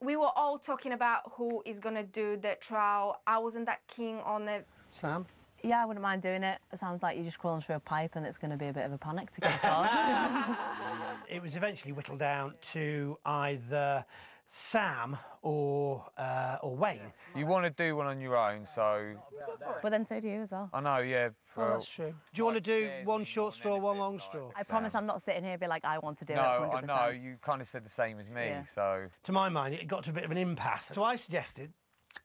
we were all talking about who is gonna do the trial. I wasn't that keen on it. Sam? Yeah, I wouldn't mind doing it. It sounds like you're just crawling through a pipe and it's going to be a bit of a panic to get started. It was eventually whittled down to either Sam or uh, or Wayne. You want to do one on your own, so but then so do you as well. I know, yeah. Oh, well, that's true. Do you want to do one short straw, one long straw? I promise I'm not sitting here and be like, I want to do no, it 100%. I know. You kind of said the same as me, Yeah. so To my mind, it got to a bit of an impasse. So I suggested,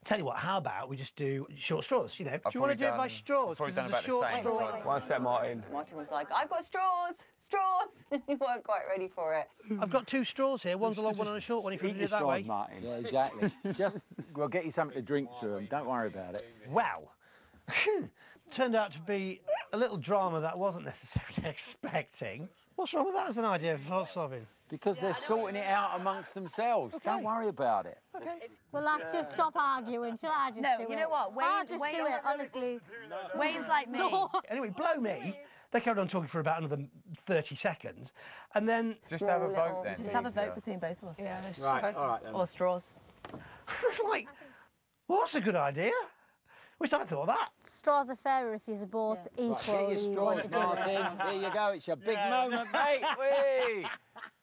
tell you what, how about we just do short straws? You know, do you want to do it by straws? I've done there's a the short same. straw. so- One sec, Martin. Martin was like, I've got straws, straws. you weren't quite ready for it. I've got two straws here. One's a long one and a short one. If you want to do your it that way. straws, Martin. Yeah, exactly. Just, we'll get you something to drink through them. Don't worry about it. Well, turned out to be a little drama that I wasn't necessarily expecting. What's wrong with that as an idea for solving? Because they're sorting it out amongst themselves. Don't worry about it. Okay. We'll have to stop arguing. Shall I just No, do you know what? Wayne- I'll just Wayne do it, also- honestly. Wayne's like me. Anyway, blow me. They carried on talking for about another 30 seconds. And then. just have a vote then. Just have a vote between both of us. Yeah. Right, all right then. Or straws. it's like, well, that's a good idea. Wish I'd thought of that. Straws are fairer if you're both Right, get equally. your straws, Martin. There you go. It's your big moment, mate. Whee!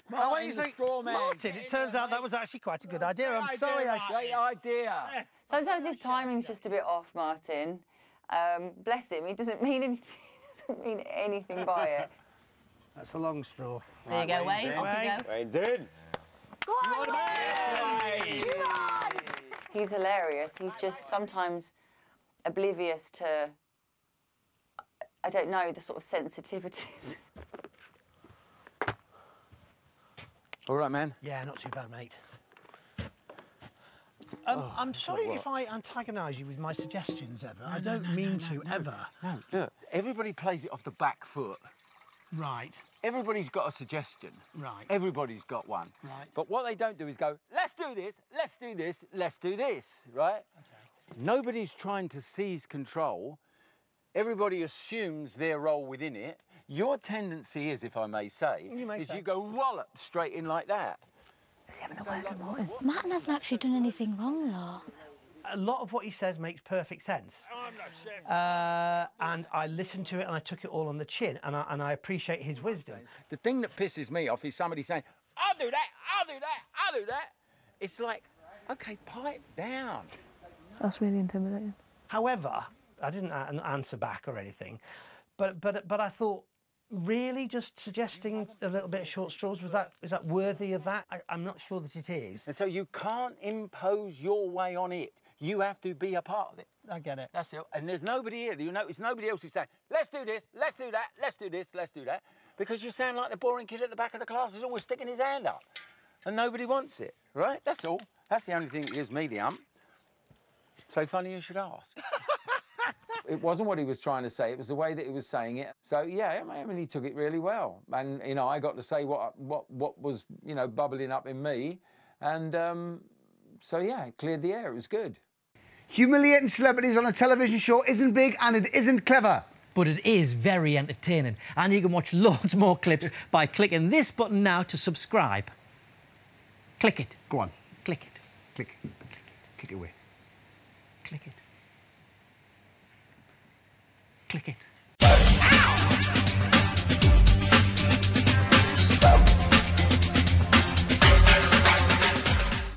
Now, when Martin, you the straw man. Martin, it turns out that was actually quite a good idea. I'm sorry I... Great idea. Sometimes his timing's just a bit off, Martin. Um, bless him. He doesn't mean anything. He doesn't mean anything by it. That's a long straw. There you go, Wayne. Off you go. Wayne's in. Go on, Wayne! Come on! He's hilarious. He's just sometimes oblivious to, I don't know, the sort of sensitivities. All right, man. Yeah, not too bad, mate. Um, I'm sorry if I antagonise you with my suggestions ever. I don't mean to, ever. No, look. Everybody plays it off the back foot. Right, Everybody's got a suggestion. right. Everybody's got one. Right. But what they don't do is go, let's do this, let's do this, let's do this, right? Nobody's trying to seize control. Everybody assumes their role within it. Your tendency is, if I may say, You may is say. you go wallop straight in like that. Is he having a word with Martin? Martin hasn't actually done anything wrong, though. A lot of what he says makes perfect sense. Uh, and I listened to it and I took it all on the chin, and I, and I appreciate his wisdom. The thing that pisses me off is somebody saying, I'll do that, I'll do that, I'll do that. It's like, okay, pipe down. That's really intimidating. However, I didn't a- answer back or anything, but but but I thought, really, just suggesting a little bit of short straws was that is that worthy of that? I, I'm not sure that it is. And so you can't impose your way on it. You have to be a part of it. I get it. That's it. And there's nobody here. You notice nobody else is saying, let's do this, let's do that, let's do this, let's do that. Because you sound like the boring kid at the back of the class who's always sticking his hand up. And nobody wants it, right? That's all. That's the only thing that gives me the ump. So funny you should ask. it wasn't what he was trying to say, it was the way that he was saying it. So yeah, I mean he took it really well. And you know, I got to say what what what was, you know, bubbling up in me. And um, so yeah, it cleared the air. It was good. Humiliating celebrities on a television show isn't big and it isn't clever. but it is very entertaining. And you can watch loads more clips by clicking this button now to subscribe. Click it. Go on, Click it. click. Click it away. Click it. Click it.